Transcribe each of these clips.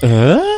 Huh?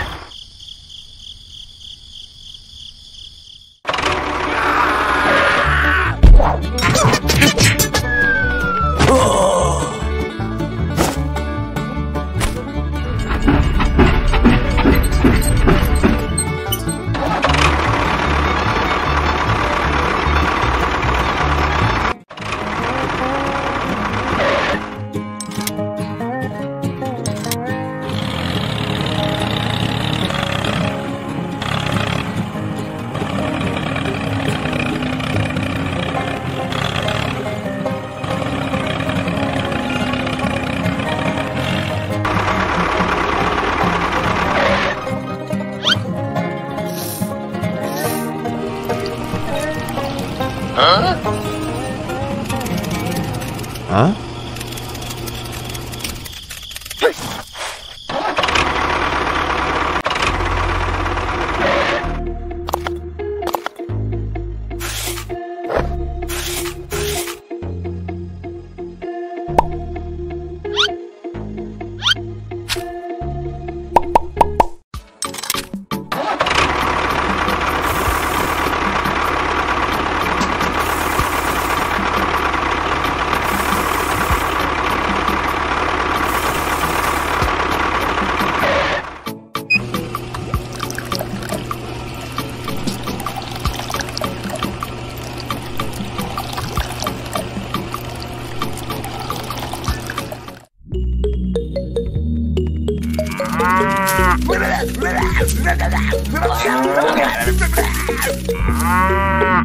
no! Huh? Ah!